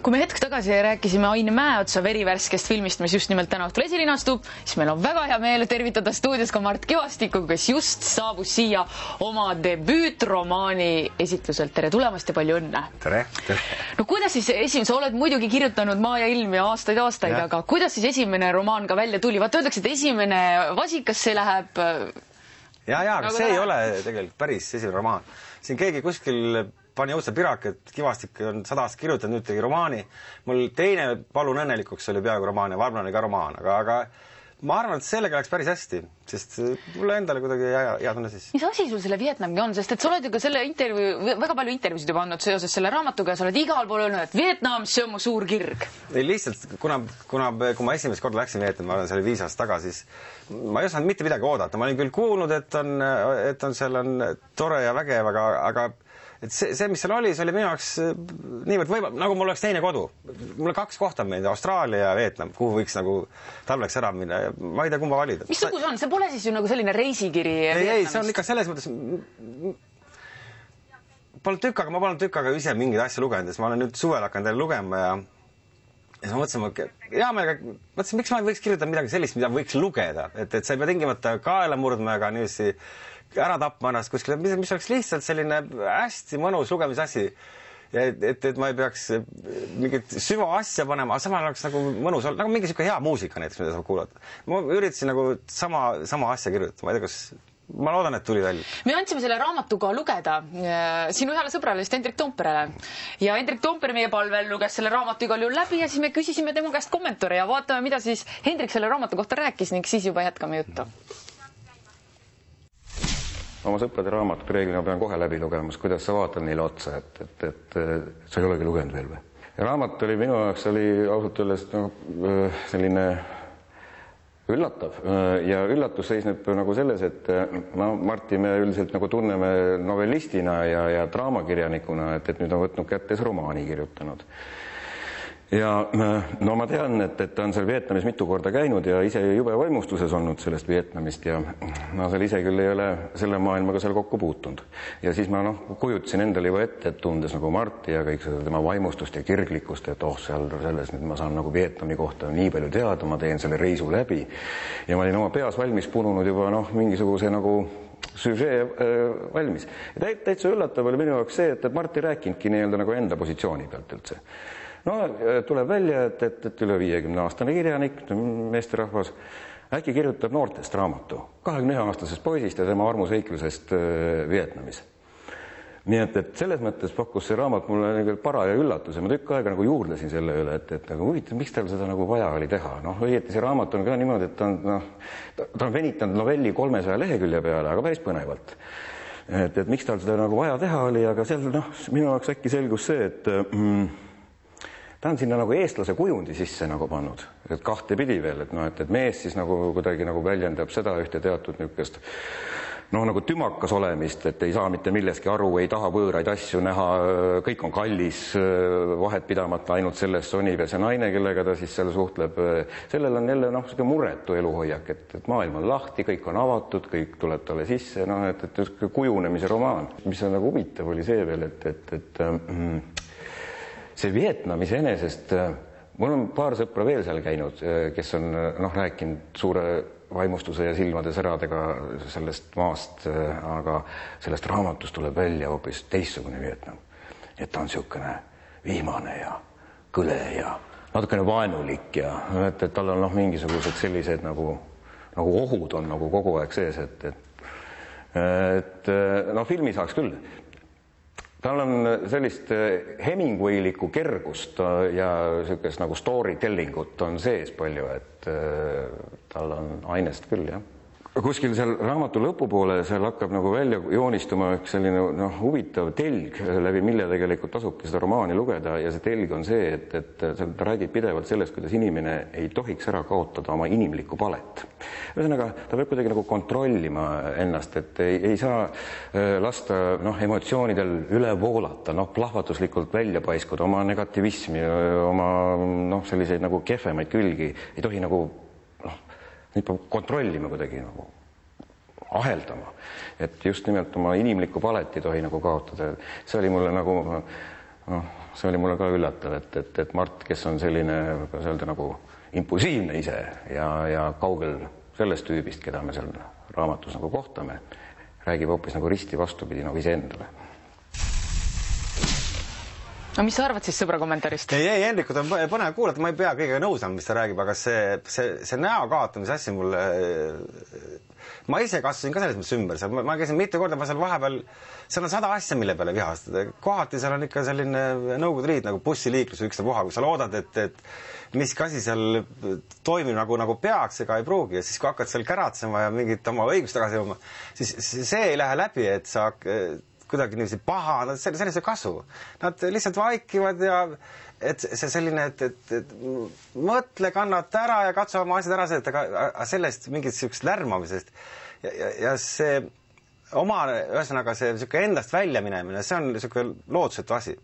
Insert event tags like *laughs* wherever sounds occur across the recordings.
kui me hetk tagasi rääkisime Ain Mäeotsa verivärskest filmist, mis just nimelt täna õhtul esilinastub, siis meil on väga hea meel tervitada stuudios ka Mart Kivastikku, kes just saabus siia oma debüütromaani esitluselt. tere tulemast ja palju õnne! tere, tere! no kuidas siis esimene, sa oled muidugi kirjutanud Maa ja ilm ja aastaid-aastaid, aga kuidas siis esimene romaan ka välja tuli? vaata, öeldakse, et esimene vasikas, see läheb ja, ja, aga Nagu see ei läheb. ole tegelikult päris esimene romaan. siin keegi kuskil pani otsa pirak, et Kivastik on sada aastat kirjutanud, nüüd tegi romaani. mul teine Palun õnnelikuks oli peaaegu romaan ja Varblane ka romaan, aga, aga ma arvan, et sellega läks päris hästi, sest mulle endale kuidagi hea, hea tunne siis. mis asi sul selle Vietnamiga on, sest et sa oled ju ka selle intervjuu, väga palju intervjuusid juba andnud seoses selle raamatuga ja sa oled igal pool öelnud, et Vietnam, see on mu suur kirg. ei lihtsalt, kuna, kuna, kui ma esimest korda läksin Vietnami, ma arvan, see oli viis aastat tagasi, siis ma ei osanud mitte midagi oodata, ma olin küll kuulnud, et on, et on seal on tore ja vägev, aga, aga et see, see, mis seal oli, see oli minu jaoks niivõrd võimalik, nagu mul oleks teine kodu. mulle kaks kohta on meeldinud, Austraalia ja Vietnam, kuhu võiks nagu talveks ära minna ja ma ei tea, kumba valida. missugune see on, see pole siis ju nagu selline reisikiri ei, ei, see on ikka selles mõttes Polnud tükk aega, ma polnud tükk aega ise mingeid asju lugenud ja siis ma olen nüüd suvel hakanud jälle lugema ja ja siis ma mõtlesin, ma hea meelega, mõtlesin, miks ma ei võiks kirjutada midagi sellist, mida võiks lugeda, et, et sa ei pea tingimata kaela murdma ega niiviisi ära tapma ennast kuskile, mis, mis oleks lihtsalt selline hästi mõnus lugemisasi. ja et, et, et ma ei peaks mingit süvaasja panema, aga samal oleks nagu mõnus olla, nagu mingi sihuke hea muusika näiteks, mida saab kuulata. ma üritasin nagu sama, sama asja kirjutada, ma ei tea, kas ma loodan, et tuli välja. me andsime selle raamatu ka lugeda äh, sinu heale sõbrale, just Hendrik Toomperele. ja Hendrik Toompere meie palvel luges selle raamatu igal juhul läbi ja siis me küsisime tema käest kommentaare ja vaatame, mida siis Hendrik selle raamatu kohta rääkis ning siis juba jätkame juttu. oma sõprade raamatut reeglina pean kohe läbi lugemas, kuidas sa vaatad neile otsa, et, et, et sa ei olegi lugenud veel või? ja raamat oli minu jaoks oli ausalt öeldes noh, selline üllatav ja üllatus seisneb nagu selles, et no Marti me üldiselt nagu tunneme novellistina ja, ja draamakirjanikuna, et, et nüüd on võtnud kätte romaani kirjutanud. Ja no ma tean, et, et ta on seal Vietnamis mitu korda käinud ja ise jube vaimustuses olnud sellest Vietnamist ja no seal ise küll ei ole selle maailmaga seal kokku puutunud. ja siis ma noh, kujutasin endale juba ette, et tundes nagu Marti ja kõik seda tema vaimustust ja kirglikkust, et oh, seal selles nüüd ma saan nagu Vietnami kohta nii palju teada, ma teen selle reisu läbi. ja ma olin oma peas valmis pununud juba noh, mingisuguse nagu süžee äh, valmis. täitsa üllatav oli minu jaoks see, et, et Mart ei rääkinudki nii-öelda nagu enda positsiooni pealt üldse no tuleb välja, et, et, et üle viiekümne aastane kirjanik, meesterahvas, äkki kirjutab noortest raamatu kahekümne ühe aastasest poisist ja tema armuseiklusest äh, Vietnamis. nii et, et selles mõttes pakkus see raamat mulle nagu paraja üllatuse, ma tükk aega nagu juurdlesin selle üle, et, et nagu huvitav, miks tal seda nagu vaja oli teha, noh, õieti see raamat on ka niimoodi, et ta on noh, ta on venitanud novelli kolmesaja lehekülje peale, aga päris põnevalt. Et, et miks tal seda nagu vaja teha oli, aga seal noh, minu jaoks äkki selgus see, et mm, ta on sinna nagu eestlase kujundi sisse nagu pannud, et kahtepidi veel, et noh, et, et mees siis nagu kuidagi nagu väljendab seda ühte teatud niisugust noh, nagu tümakas olemist, et ei saa mitte millestki aru, ei taha võõraid asju näha, kõik on kallis, vahet pidamata ainult sellest sonib ja see naine, kellega ta siis seal suhtleb, sellel on jälle noh, niisugune muretu eluhoiak, et, et maailm on lahti, kõik on avatud, kõik tuleb talle sisse, noh, et, et niisugune kujunemise romaan. mis on nagu huvitav, oli see veel, et, et, et mm, see Vietnam iseenesest, mul on paar sõpra veel seal käinud, kes on noh, rääkinud suure vaimustuse ja silmade säradega sellest maast, aga sellest raamatust tuleb välja hoopis teistsugune Vietnam. et ta on niisugune vihmane ja kõle ja natukene vaenulik ja et, et tal on noh, mingisugused sellised nagu, nagu ohud on nagu kogu aeg sees, et, et et noh, filmi saaks küll tal on sellist Hemingwaylikku kergust ja niisugust nagu story telling ut on sees palju, et tal on ainest küll, jah. Kuskil seal raamatu lõpupoole seal hakkab nagu välja joonistuma üks selline noh, huvitav telg, läbi mille tegelikult tasubki seda romaani lugeda ja see telg on see, et, et seal ta räägib pidevalt sellest, kuidas inimene ei tohiks ära kaotada oma inimlikku palet. ühesõnaga, ta peab kuidagi nagu kontrollima ennast, et ei, ei saa lasta noh, emotsioonidel üle voolata, noh, plahvatuslikult välja paiskuda, oma negativismi, oma noh, selliseid nagu kehvemaid külgi ei tohi nagu neid peab kontrollima kuidagi nagu aheldama, et just nimelt oma inimlikku palet ei tohi nagu kaotada. see oli mulle nagu noh, see oli mulle ka üllatav, et, et, et Mart, kes on selline, kuidas öelda, nagu impulsiivne ise ja, ja kaugel sellest tüübist, keda me seal raamatus nagu kohtame, räägib hoopis nagu risti vastupidi nagu iseendale no mis sa arvad siis sõbra kommentaarist? ei, ei, Hendrikut on põnev kuulata, ma ei pea kõigega nõus olema, mis ta räägib, aga see, see, see näo kaotamise asi mulle ma ise kasvasin ka selles mõttes ümber, seal ma käisin mitu korda, ma seal vahepeal, seal on sada asja, mille peale vihastada. kohati seal on ikka selline Nõukogude Liit nagu bussiliiklus või ükstapuha, kui sa loodad, et, et miski asi seal toimib nagu, nagu peaks, ega ei pruugi ja siis, kui hakkad seal käratsema ja mingit oma õigust tagasi jõudma, siis see ei lähe läbi, et sa kuidagi niiviisi paha, no sellest ei kasu. Nad lihtsalt vaikivad ja et see selline, et, et, et mõtle, kannata ära ja katsu oma asjad ära seletada, aga sellest mingit niisugust lärmamisest ja, ja, ja see oma, ühesõnaga see niisugune endast välja minemine, see on niisugune lootusetu asi.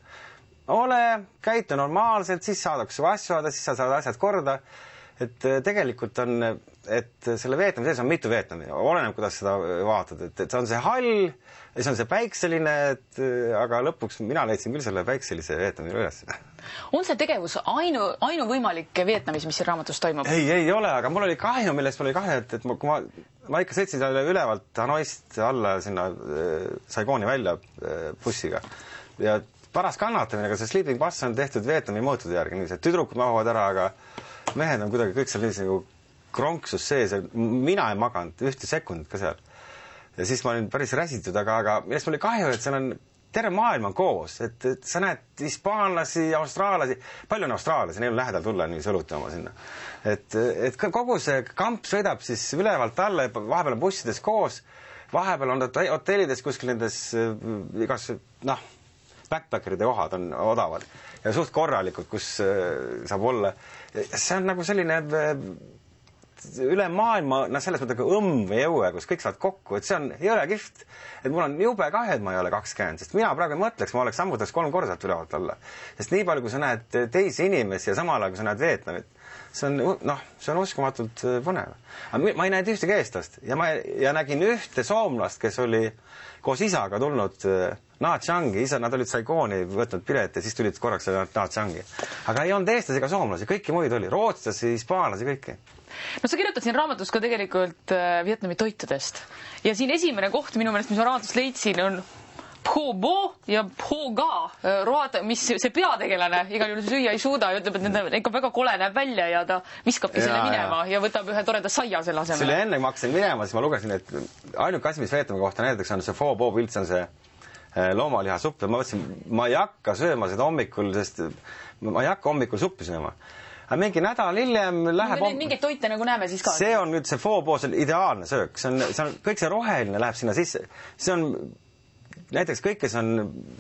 ole, käitu normaalselt, siis saadakse su asju ajada, siis sa saad asjad korda. Et tegelikult on, et selle Vietnami sees on mitu Vietnami, oleneb, kuidas seda vaatad, et, et see on see hall ja siis on see päikseline, et aga lõpuks mina leidsin küll selle päikselise Vietnami üles on see tegevus ainu, ainuvõimalik Vietnamis, mis siin raamatus toimub? ei, ei ole, aga mul oli kahju, millest mul oli kahju, et, et ma, kui ma, ma ikka sõitsin seal ülevalt Hanoist alla sinna äh, Saigoni välja äh, bussiga ja paras kannatamine, aga see sleeping bus on tehtud Vietnami mõõtude järgi, niiviisi, et tüdrukud mahuvad ära, aga mehed on kuidagi kõik seal niiviisi nagu kronksus sees ja mina ei maganud ühte sekundit ka seal. ja siis ma olin päris räsitud, aga, aga millest mul oli kahju, et seal on terve maailm on koos, et, et sa näed hispaanlasi, austraallasi, palju on austraallasi, neil on lähedal tulla niiviisi õlutama sinna. et, et kogu see kamp sõidab siis ülevalt alla, vahepeal on bussides koos, vahepeal on ta hotellides kuskil nendes igas noh, backpackeride kohad on odavad ja suht korralikud, kus saab olla. see on nagu selline üle maailma, noh, selles mõttes nagu õmm või õue, kus kõik saavad kokku, et see on jõle kihvt. et mul on jube kahju, et ma ei ole kakskümmend, sest mina praegu mõtleks, ma oleks sammutaks kolm korda sealt ülevalt alla. sest nii palju, kui sa näed teisi inimesi ja samal ajal, kui sa näed Vietnamit, see on noh, see on uskumatult äh, põnev. aga ma ei näinud ühtegi eestlast ja ma ja nägin ühte soomlast, kes oli koos isaga tulnud äh, Nha Changi, isa, nad olid Saigoni võtnud pileti ja siis tulid korraks Nha Changi. aga ei olnud eestlasi ega soomlasi, kõiki muid oli, rootslasi, hispaanlasi, kõiki no sa kirjutad siin raamatus ka tegelikult äh, Vietnami toitudest ja siin esimene koht minu meelest, mis ma raamatust leidsin, on Pho Bo ja Pho Ga äh, road, mis see peategelane igal juhul süüa ei suuda ja ütleb, et need ikka väga kole näeb välja ja ta viskabki selle minema ja. ja võtab ühe toreda saia selle asemel. see oli enne, kui ma hakkasin minema, siis ma lugesin, et ainuke asi, mis Vietnami kohta näidatakse, on see Pho Bo pilt, see on see äh, loomalihasupp ja ma mõtlesin, ma ei hakka sööma seda hommikul, sest ma ei hakka hommikul suppi sööma aga mingi nädal hiljem läheb no, mingeid toite nagu näeme siis ka. see on nüüd see foopool, see on ideaalne söök, see on, see on, kõik see roheline läheb sinna sisse. see on näiteks kõik, kes on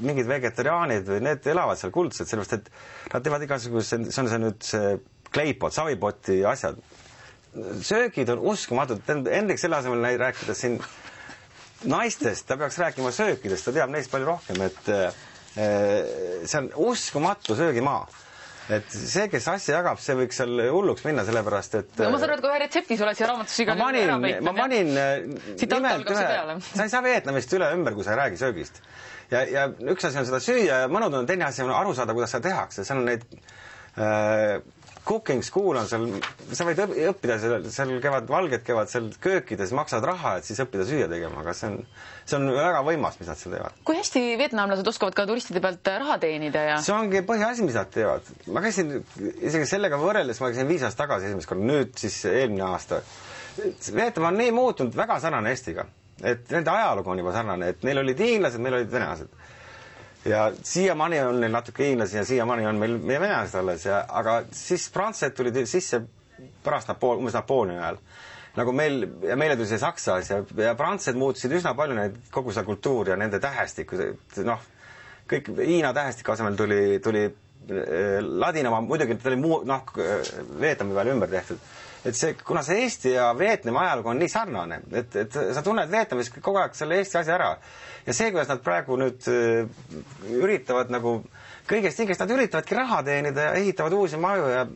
mingid vegetariaanid või need elavad seal kuldselt, sellepärast et nad teevad igasuguse, see on see nüüd see kleipot, savipoti asjad. söögid on uskumatud, Hendrik selle asemel rääkides siin naistest, ta peaks rääkima söökidest, ta teab neist palju rohkem, et eh, see on uskumatu söögimaa et see, kes asja jagab, see võiks seal hulluks minna, sellepärast et no ma saan aru, et kui ühe retsepti sa oled siia raamatus igal juhul ära peitnud. ma panin nimelt ühe, sa ei saa Vietnamist üle ümber, kui sa ei räägi söögist. ja, ja üks asi on seda süüa ja mõnu tunne, teine asi on aru saada, kuidas seda tehakse, seal on neid äh, cooking school on seal, sa võid õppida seal, seal käivad, valged käivad seal köökides, maksavad raha, et siis õppida süüa tegema, aga see on, see on väga võimas, mis nad seal teevad. kui hästi vietnamlased oskavad ka turistide pealt raha teenida ja? see ongi põhiasi, mis nad teevad. ma käisin isegi sellega võrreldes, ma käisin viis aastat tagasi esimest korda, nüüd siis eelmine aasta. Vietnam on nii muutunud, väga sarnane Eestiga, et nende ajalugu on juba sarnane, et neil olid hiinlased, meil olid venelased ja siiamaani on neil natuke hiinlasi ja siiamaani on meil meie venelased alles ja, aga siis prantslased tulid sisse pärast Napool-, umbes Napoleoni ajal. nagu meil ja meile tuli see saksa asi ja, ja prantslased muutusid üsna palju neid, kogu seda kultuuri ja nende tähestikku, noh, kõik Hiina tähestiku asemel tuli, tuli ladinamaa, muidugi ta oli muu, noh, Vietnami peale ümber tehtud et see, kuna see Eesti ja Vietnami ajalugu on nii sarnane, et, et sa tunned Vietnamis kogu aeg selle Eesti asja ära. ja see, kuidas nad praegu nüüd äh, üritavad nagu kõigest hingest, nad üritavadki raha teenida ja ehitavad uusi maju ja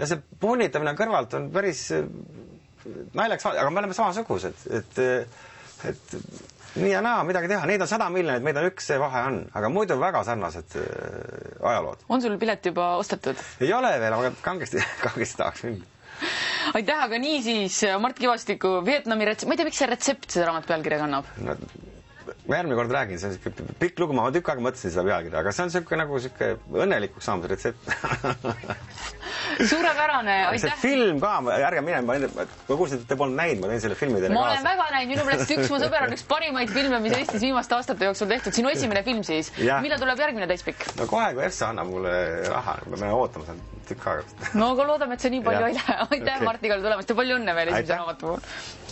ja see punnitamine kõrvalt on päris äh, naljaks, aga me oleme samasugused, et, et nii ja naa, midagi teha, neid on sada miljonit, meid on üks, see vahe on, aga muidu väga sarnased äh, ajalood. on sul pilet juba ostetud? ei ole veel, aga kangesti, *laughs* kangesti tahaks minna. aitäh, aga niisiis Mart Kivastiku Vietnami rets-, ma ei tea, miks see retsept seda raamatu pealkirja kannab. no ma järgmine kord räägin, see on siuke pikk lugu, ma tükk aega mõtlesin seda pealkirja, aga see on siuke nagu siuke õnnelikuks saamise retsept. *laughs* suurepärane, see aitäh. film ka, ärge minema, ma ma kuulsin, et te polnud näinud, ma tõin selle filmi teile ma olen kaasa. väga näinud, minu meelest üks mu *laughs* sõber on üks parimaid filme, mis Eestis viimaste aastate jooksul tehtud, sinu esimene film siis. Millal tuleb järgmine täispikk? no kohe, kui ERSA annab mulle raha, me peame ootama seal tükk aega. no aga loodame, et see nii palju ei lähe. aitäh okay., Mart, igale tulemast ja palju õnne veel esimese raamatu puhul.